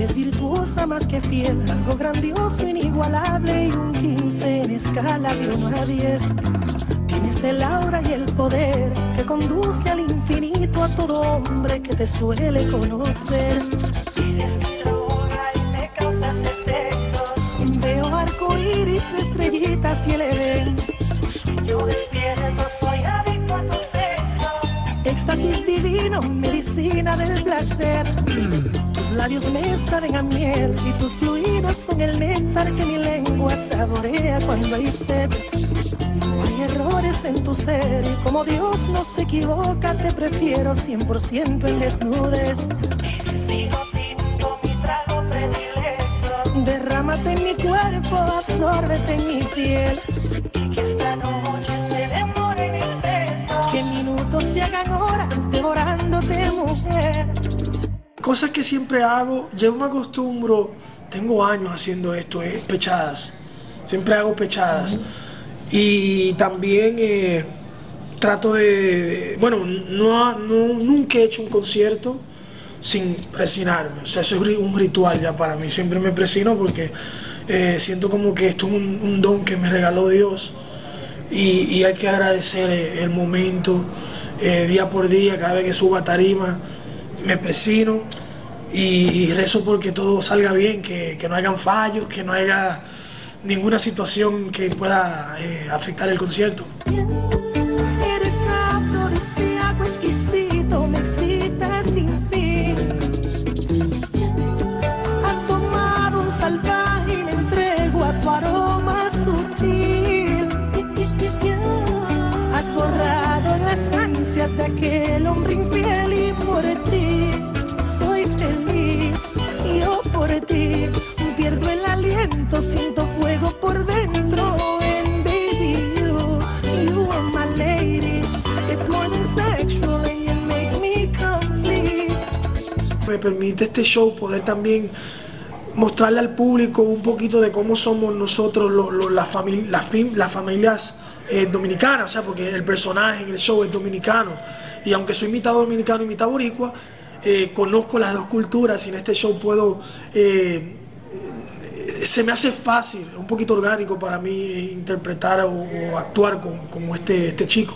Eres virtuosa más que fiel, algo grandioso, inigualable y un 15 en escala de 1 a 10. Tienes el aura y el poder que conduce al infinito a todo hombre que te suele conocer. Veo arco iris, estrellitas y el edén. Yo despierto, soy adicto a tu sexo. Éxtasis divino, medicina del placer. Labios me saben a miel y tus fluidos son el néctar que mi lengua saborea cuando hay sed. Hay errores en tu ser y como Dios no se equivoca, te prefiero 100% en desnudes. Derrámate en mi cuerpo, absórbete en mi piel. Cosas que siempre hago, yo me acostumbro, tengo años haciendo esto, es pechadas. Siempre hago pechadas. Y también eh, trato de, bueno, no, no- nunca he hecho un concierto sin presinarme. O sea, eso es un ritual ya para mí. Siempre me presino porque eh, siento como que esto es un, don que me regaló Dios y, y hay que agradecer eh, el momento eh, día por día, cada vez que subo a tarima, me presino y, rezo porque todo salga bien, que, que no hayan fallos, que no haya ninguna situación que pueda eh, afectar el concierto. Me permite este show poder también mostrarle al público un poquito de cómo somos nosotros las, fami- las, fam- las familias eh, dominicanas, o sea, porque el personaje en el show es dominicano y aunque soy mitad dominicano y mitad boricua, eh, conozco las dos culturas y en este show puedo, eh, se me hace fácil, un poquito orgánico para mí interpretar o, actuar como este, este chico.